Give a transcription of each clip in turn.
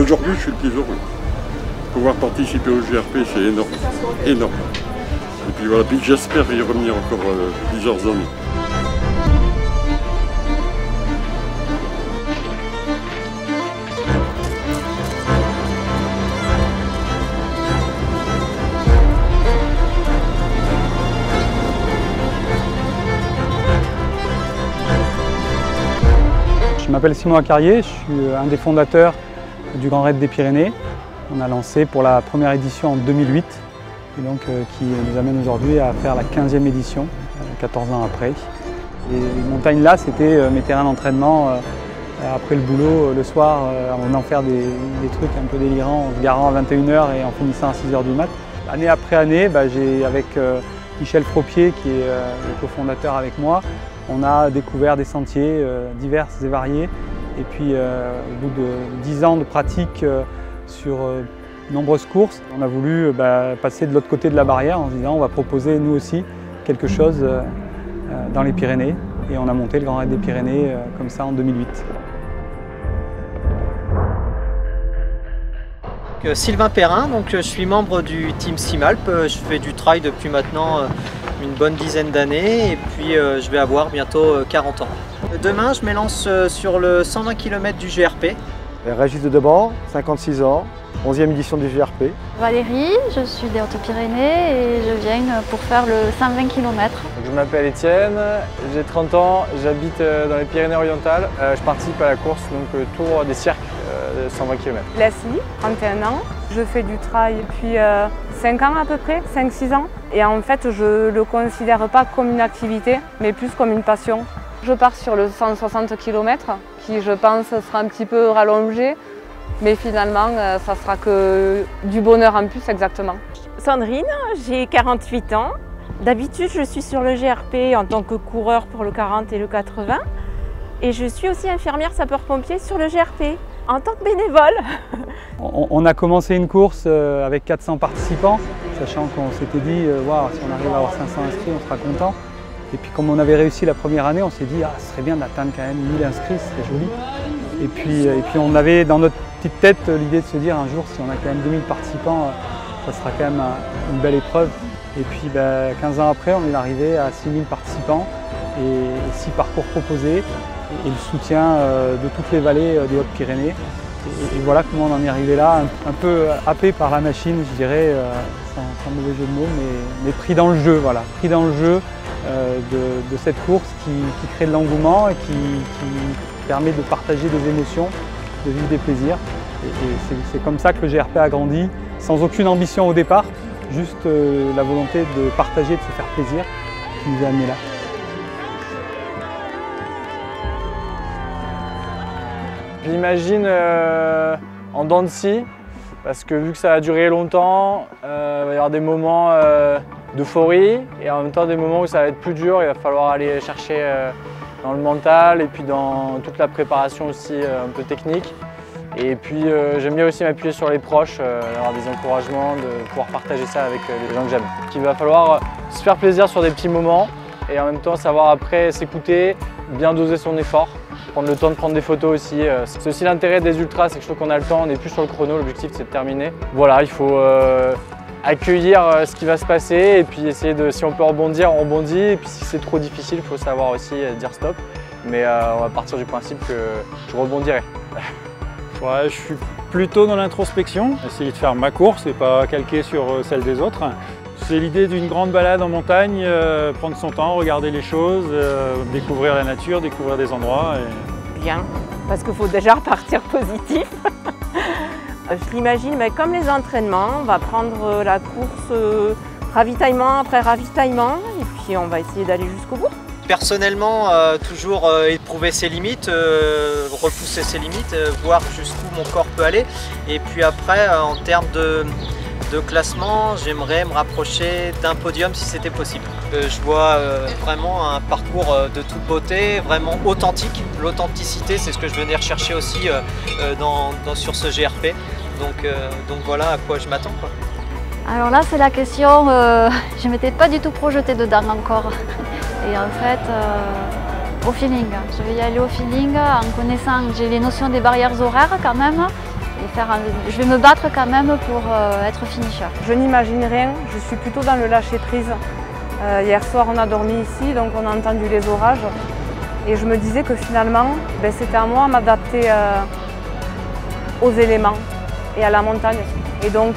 aujourd'hui, je suis le plus heureux. Pouvoir participer au GRP, c'est énorme. Énorme. Et puis voilà, puis j'espère y revenir encore euh, plusieurs années. Je m'appelle Simon Acarier, je suis un des fondateurs du Grand Raid des Pyrénées. On a lancé pour la première édition en 2008 et donc euh, qui nous amène aujourd'hui à faire la 15e édition, 14 euh, ans après. Les montagnes là, c'était euh, mes terrains d'entraînement après le boulot, le soir, en venant faire des, trucs un peu délirants, en se garant à 21h et en finissant à 6h du mat. Année après année, bah, j'ai avec Michel Fropier, qui est le cofondateur avec moi, on a découvert des sentiers divers et variés. Et puis, au bout de 10 ans de pratique sur nombreuses courses. On a voulu euh, bah, passer de l'autre côté de la barrière en se disant on va proposer nous aussi quelque chose euh, euh, dans les Pyrénées. Et on a monté le Grand Raid des Pyrénées comme ça en 2008. Sylvain Perrin, donc je suis membre du team Simalp. Je fais du trail depuis maintenant une bonne dizaine d'années et puis je vais avoir bientôt 40 ans. Demain, je m'élance sur le 120 km du GRP. Régis de Debord, 56 ans, 11e édition du GRP. Valérie, je suis des Hautes-Pyrénées et je viens pour faire le 120 km. je m'appelle Étienne, j'ai 30 ans, j'habite euh, dans les Pyrénées-Orientales. Euh, je participe à la course donc euh, Tour des Cirques de 120 km. Lassie, 31 ans, je fais du trail depuis 5 ans à peu près, 5-6 ans. Et en fait, je ne le considère pas comme une activité, mais plus comme une passion. Je pars sur le 160 km, qui je pense sera un petit peu rallongé, mais finalement, euh, ça sera que du bonheur en plus exactement. Sandrine, j'ai 48 ans. D'habitude, je suis sur le GRP en tant que coureur pour le 40 et le 80. Et je suis aussi infirmière sapeur-pompier sur le GRP en tant que bénévole. On a commencé une course euh, avec 400 participants, sachant qu'on s'était dit, euh, si on arrive à avoir 500 inscrits, on sera content. Et puis comme on avait réussi la première année, on s'est dit, ah, ce serait bien d'atteindre quand même 1000 inscrits, ce serait joli. Et puis, et puis on avait dans notre petite tête l'idée de se dire un jour si on a quand même 2000 participants, euh, ça sera quand même une belle épreuve. Et puis 15 ben, ans après, on est arrivé à 6000 participants et 6 parcours proposés et le soutien euh, de toutes les vallées euh, des Hautes-Pyrénées. Et, voilà comment on en est arrivé là, un, peu happé par la machine, je dirais, sans, mauvais jeu de mots, mais, pris dans le jeu, voilà, pris dans le jeu de, cette course qui, crée de l'engouement et qui permet de partager des émotions, de vivre des plaisirs. Et, c'est comme ça que le GRP a grandi, sans aucune ambition au départ, juste euh, la volonté de partager, de se faire plaisir, qui nous a amenés là. J'imagine euh, en dents parce que vu que ça a duré longtemps, euh, il va y avoir des moments d'euphorie et en même temps des moments où ça va être plus dur, il va falloir aller chercher dans le mental et puis dans toute la préparation aussi euh, un peu technique. Et puis euh, j'aime bien aussi m'appuyer sur les proches, euh, d'avoir des encouragements, de pouvoir partager ça avec les gens que j'aime. Il va falloir se faire plaisir sur des petits moments et en même temps savoir après s'écouter, bien doser son effort, prendre le temps de prendre des photos aussi. C'est aussi l'intérêt des ultras, c'est que je trouve qu'on a le temps, on n'est plus sur le chrono, l'objectif c'est de terminer. Voilà, il faut accueillir euh, ce qui va se passer et puis essayer de, si on peut rebondir, on rebondit. Et puis si c'est trop difficile, il faut savoir aussi euh, dire stop. Mais euh, on va partir du principe que je rebondirai. je suis plutôt dans l'introspection, essayer de faire ma course et pas calquer sur celle des autres. C'est l'idée d'une grande balade en montagne, prendre son temps, regarder les choses, découvrir la nature, découvrir des endroits. Bien, parce qu'il faut déjà repartir positif. Je l'imagine, mais comme les entraînements, on va prendre euh, la course euh, ravitaillement après ravitaillement et puis on va essayer d'aller jusqu'au bout. Personnellement, euh, toujours éprouver ses limites, repousser ses limites, voir jusqu'où mon corps peut aller. Et puis après, en termes de, de classement, j'aimerais me rapprocher d'un podium si c'était possible. je vois vraiment un parcours de toute beauté, vraiment authentique. L'authenticité, c'est ce que je venais rechercher aussi sur ce GRP. Donc, euh, donc voilà à quoi je m'attends. Alors là, c'est la question, euh, je ne m'étais pas du tout projetée dedans encore. Et en fait, euh, au feeling. Je vais y aller au feeling en connaissant, j'ai les notions des barrières horaires quand même. Je vais me battre quand même pour euh, être finisher. Je n'imagine rien, je suis plutôt dans le lâcher-prise. Euh, hier soir, on a dormi ici, donc on a entendu les orages. Et je me disais que finalement, ben, c'était à moi de m'adapter euh, aux éléments et à la montagne. Et donc,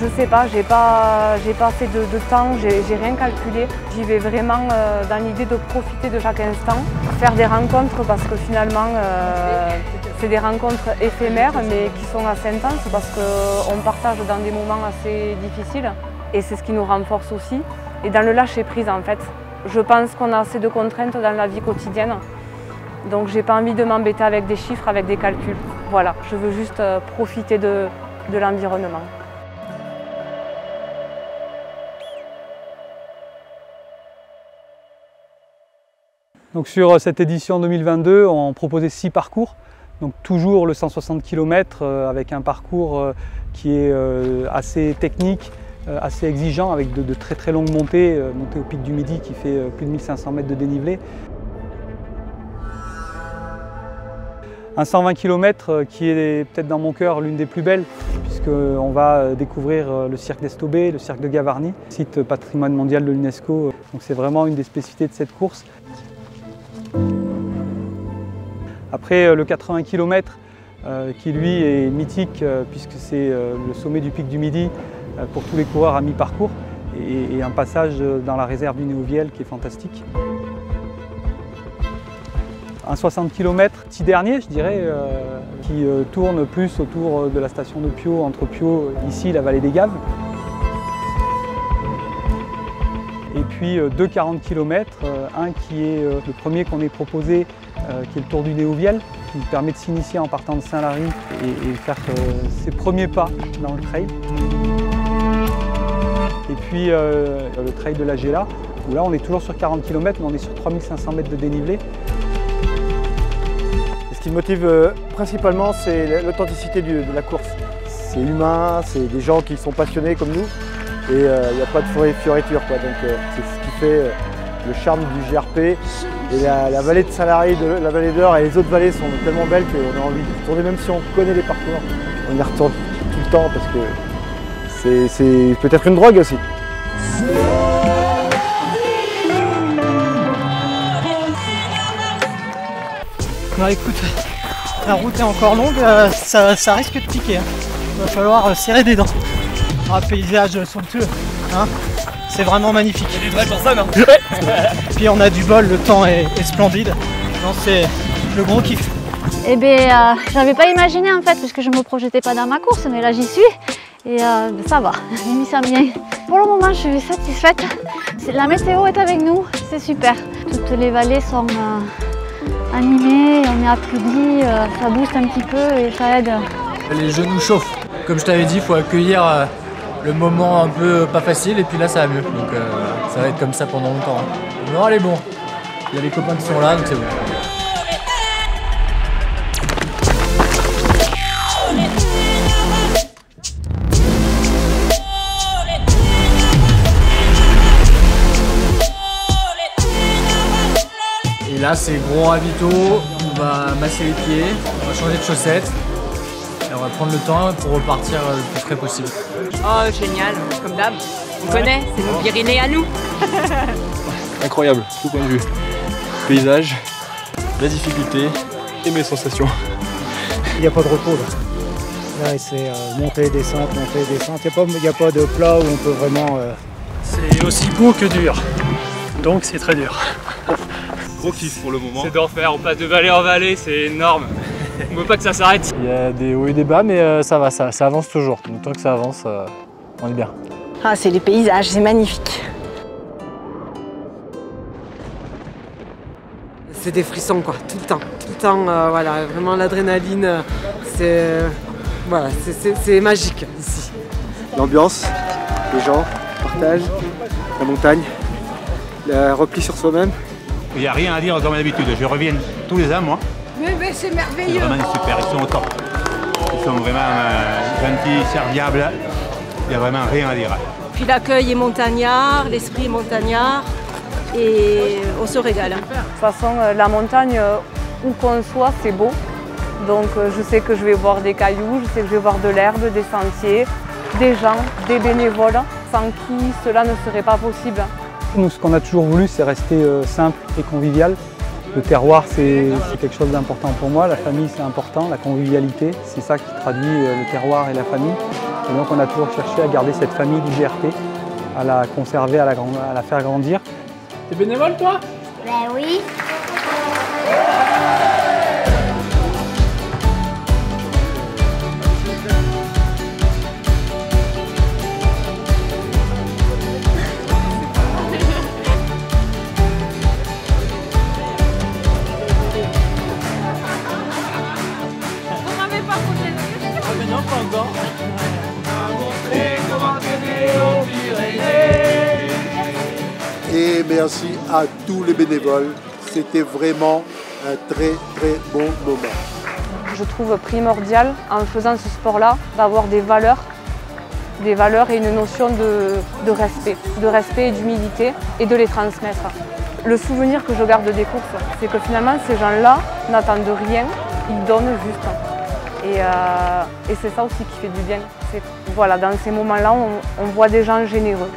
je sais pas, j'ai pas, pas fait de, de temps, j'ai rien calculé. J'y vais vraiment euh, dans l'idée de profiter de chaque instant, faire des rencontres parce que finalement, euh, c'est des rencontres éphémères mais qui sont assez intenses parce qu'on partage dans des moments assez difficiles et c'est ce qui nous renforce aussi. Et dans le lâcher prise en fait, je pense qu'on a assez de contraintes dans la vie quotidienne. Donc j'ai pas envie de m'embêter avec des chiffres, avec des calculs. Voilà, je veux juste euh, profiter de l'environnement. Sur euh, cette édition 2022, on proposait six parcours. Donc toujours le 160 km euh, avec un parcours euh, qui est assez technique, assez exigeant avec de, très très longues montées, montée au pic du Midi qui fait plus de 1500 mètres de dénivelé. Un 120 km qui est peut-être dans mon cœur l'une des plus belles puisqu'on va découvrir le cirque d'Estobé, le cirque de Gavarnie, site patrimoine mondial de l'UNESCO. Donc c'est vraiment une des spécificités de cette course. Après euh, le 80 km euh, qui lui est mythique euh, puisque c'est le sommet du pic du Midi pour tous les coureurs à mi-parcours et, un passage dans la réserve du Néoviel qui est fantastique. Un 60 km petit dernier je dirais qui tourne plus autour de la station de Pio, entre Pio ici la vallée des Gaves. Et puis euh, deux 40 km, un qui est euh, le premier qu'on ait proposé, euh, qui est le Tour du Néoviel, qui permet de s'initier en partant de Saint-Lary et, faire euh, ses premiers pas dans le trail. Et puis euh, le trail de la Gela, où là on est toujours sur 40 km, mais on est sur 3500 mètres de dénivelé. Ce qui me motive euh, principalement, c'est l'authenticité de la course. C'est humain, c'est des gens qui sont passionnés comme nous et il n'y a pas de fiori- fioriture. Quoi. Donc euh, c'est ce qui fait euh, le charme du GRP. Et la, vallée de Saint-Lary, de- la vallée d'Or et les autres vallées sont tellement belles qu'on a envie de retourner, même si on connaît les parcours. On y retourne tout le temps parce que c'est- peut-être une drogue aussi. Écoute, la route est encore longue, euh, ça, risque de piquer. Il va falloir euh, serrer des dents. Ah, paysage somptueux, hein c'est vraiment magnifique. Il y a du pour ça, non Puis on a du bol, le temps est, est splendide. Non, c'est le gros kiff. Eh bien, euh, j'avais pas imaginé en fait, parce que je me projetais pas dans ma course, mais là j'y suis. Et euh, ça va, j'ai mis ça bien. Pour le moment, je suis satisfaite. La météo est avec nous, c'est super. Toutes les vallées sont euh, animées, on est applaudi, euh, ça booste un petit peu et ça aide. Les genoux chauffent. Comme je t'avais dit, il faut accueillir euh, le moment un peu pas facile et puis là ça va mieux. Donc euh, ça va être comme ça pendant longtemps. hein. Non, elle est bon. Il y a les copains qui sont là, donc c'est bon. Et là c'est gros ravito, on va masser les pieds, on va changer de chaussettes. On va prendre le temps pour repartir euh, le plus frais possible. Oh, génial, comme d'hab. On connaît, c'est nos Pyrénées à nous. Incroyable, tout point de vue. Paysage, la difficulté et mes sensations. Il n'y a pas de repos là. Là, c'est euh, montée, descente, montée, descente. Il n'y a, pas de plat où on peut vraiment. euh, C'est aussi beau que dur. Donc c'est très dur. Gros kiff pour le moment. C'est d'enfer, on passe de vallée en vallée, c'est énorme. On veut pas que ça s'arrête. Il y a des hauts et des bas, mais euh, ça va, ça, ça avance toujours. Donc tant que ça avance, euh, on est bien. Ah, c'est les paysages, c'est magnifique. C'est des frissons quoi, tout le temps. Tout le temps, euh, voilà, vraiment l'adrénaline, c'est euh, voilà, c'est magique ici. L'ambiance, les gens, le partage, la montagne, le repli sur soi-même. Il n'y a rien à dire comme d'habitude, je reviens tous les ans moi. Mais, mais c'est C'est merveilleux. vraiment super, ils sont au top. Ils sont vraiment euh, gentils, serviables, il n'y a vraiment rien à dire. Puis l'accueil est montagnard, l'esprit est montagnard et on se régale. De toute façon, euh, la montagne, euh, où qu'on soit, c'est beau. Donc je sais que je vais voir des cailloux, je sais que je vais voir de l'herbe, des sentiers, des gens, des bénévoles, sans qui cela ne serait pas possible. Nous, ce qu'on a toujours voulu, c'est rester simple et convivial. Le terroir, c'est quelque chose d'important pour moi. La famille, c'est important. La convivialité, c'est ça qui traduit euh, le terroir et la famille. Et donc, on a toujours cherché à garder cette famille du GRP, à la conserver, à la, à la faire grandir. T'es bénévole, toi? Ben oui. Et merci à tous les bénévoles. C'était vraiment un très très bon moment. Je trouve primordial en faisant ce sport-là d'avoir des valeurs, des valeurs et une notion de, de respect, de respect et d'humilité et de les transmettre. Le souvenir que je garde des courses, c'est que finalement ces gens-là n'attendent rien, ils donnent juste. Et, euh, et c'est ça aussi qui fait du bien. Voilà, dans ces moments-là, on voit des gens généreux.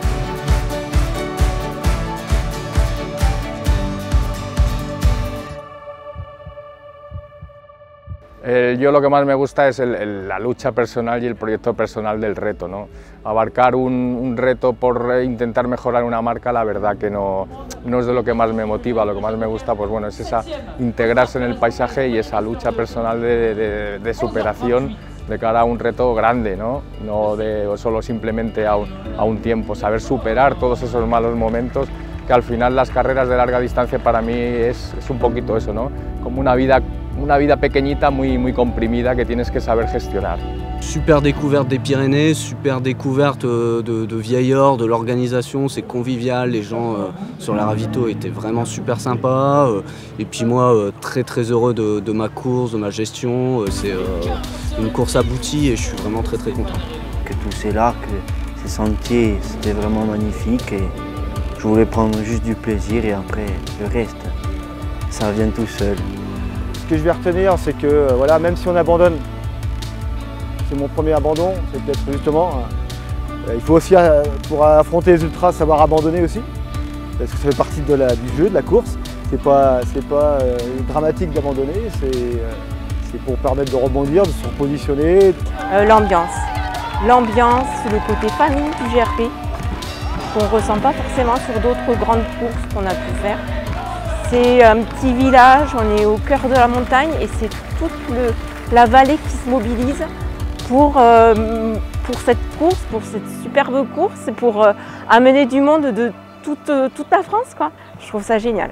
Eh, yo lo que más me gusta es la lucha personal y el proyecto personal del reto. ¿no? Abarcar un, un reto por eh, intentar mejorar una marca, la verdad que no, no es de lo que más me motiva. Lo que más me gusta pues, bueno, es esa integrarse en el paisaje y esa lucha personal de, superación de cara a un reto grande, no, de solo simplemente a un, tiempo, saber superar todos esos malos momentos que al final las carreras de larga distancia para mí es, es un poquito eso, ¿no? como una vida, una vida pequeñita muy, muy comprimida que tienes que saber gestionar. Super découverte des Pyrénées, super découverte euh, de, de Vieillard, de l'organisation, c'est convivial, les gens euh, sur la ravito étaient vraiment super sympas. euh, et puis moi, euh, très très heureux de, de ma course, de ma gestion. euh, c'est euh, une course aboutie et je suis vraiment très très content. que tous ces lacs, ces sentiers, c'était vraiment magnifique et je voulais prendre juste du plaisir et après le reste, ça vient tout seul. Que je vais retenir, c'est que euh, voilà, même si on abandonne, c'est mon premier abandon, c'est peut-être justement, euh, il faut aussi, euh, pour affronter les ultras, savoir abandonner aussi, parce que ça fait partie de la- du jeu, de la course. C'est pas, c'est pas dramatique d'abandonner, c'est pour permettre de rebondir, de se repositionner. L'ambiance. L'ambiance, le côté famille du GRP, qu'on ressent pas forcément sur d'autres grandes courses qu'on a pu faire. C'est un petit village, on est au cœur de la montagne et c'est toute la vallée qui se mobilise pour, euh, pour cette course, pour cette superbe course, pour euh, amener du monde de toute, euh, la France. Je trouve ça génial.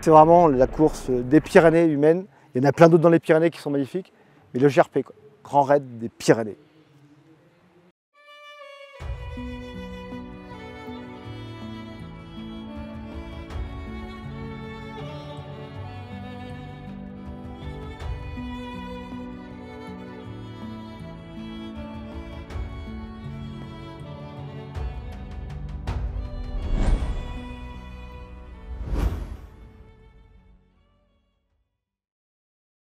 C'est vraiment la course des Pyrénées humaines. Il y en a plein d'autres dans les Pyrénées qui sont magnifiques, mais le GRP. Grand raid des Pyrénées.